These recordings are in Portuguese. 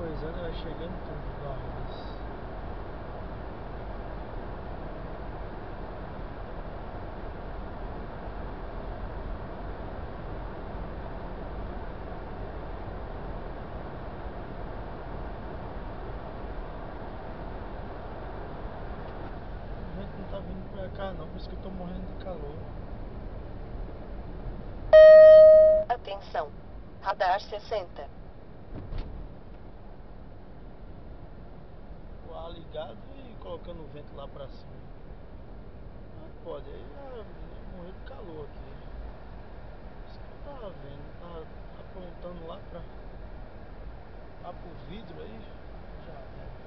Coisando, vai chegando tudo da vez. O vento não tá vindo pra cá não, por isso que eu morrendo de calor. Atenção. Radar 60. O ar ligado e colocando o vento lá pra cima. Não pode, aí ia morrer de calor aqui. Isso que eu tava vendo, tava apontando lá pra. lá pro vidro aí. Já.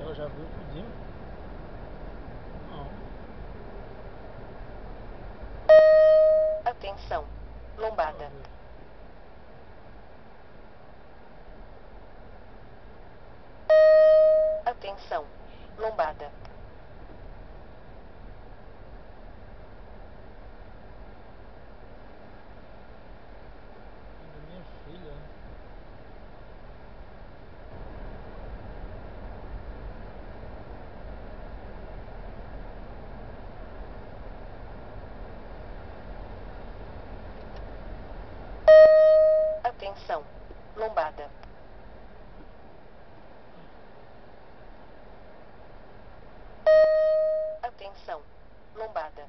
Ela já viu tudinho. Não. Atenção. Lombada. Atenção. Lombada. Da minha filha. né? Atenção. Lombada. Atenção. Lombada.